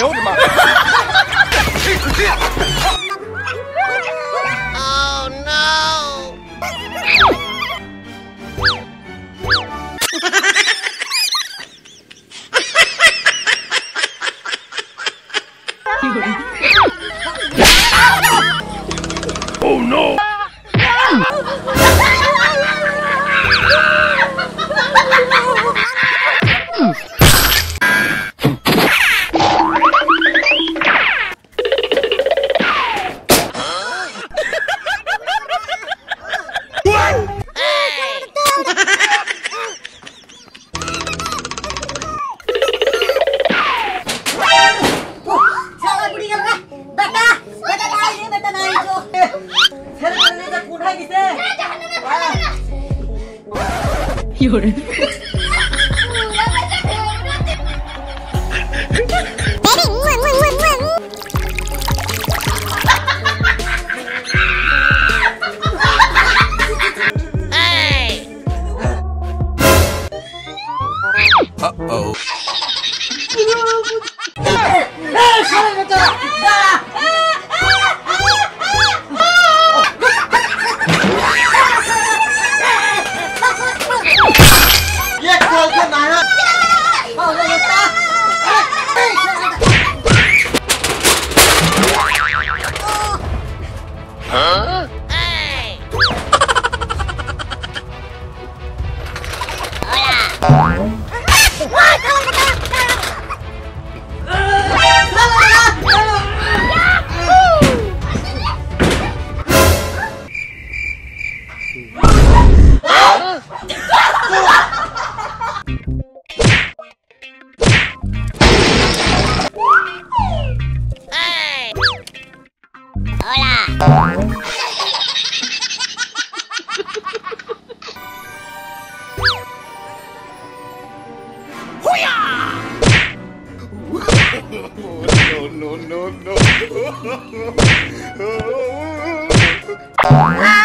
my, oh no! oh no! 有人。Uh-oh. Huh? no, no, no.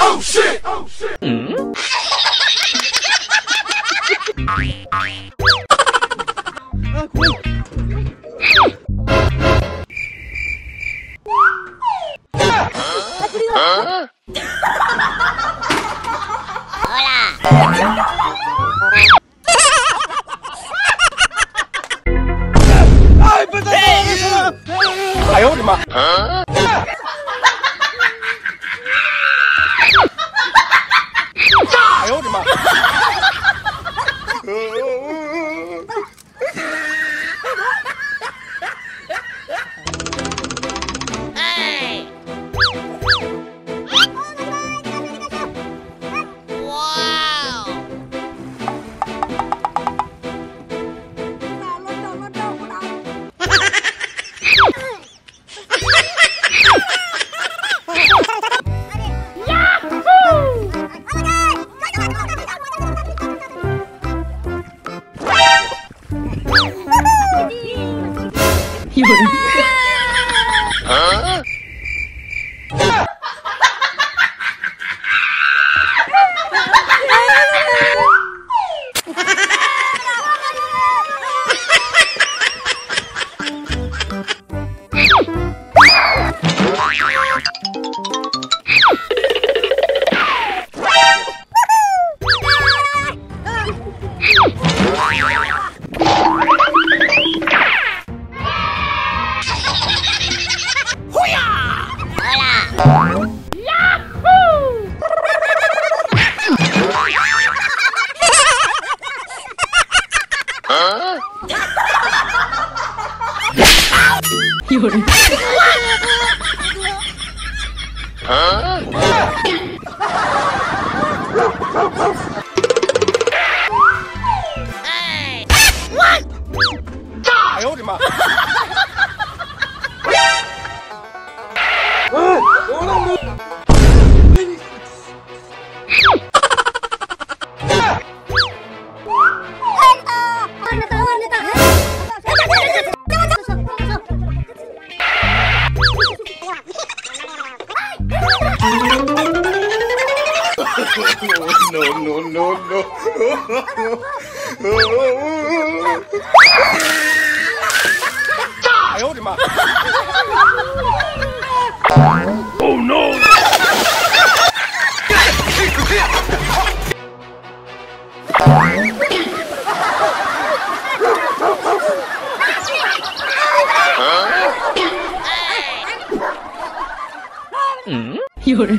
Oh shit! Oh shit! 一会儿。Yuri. Hã? 炸呀！我的妈！Oh no! 嗯，有人。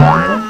Thank you.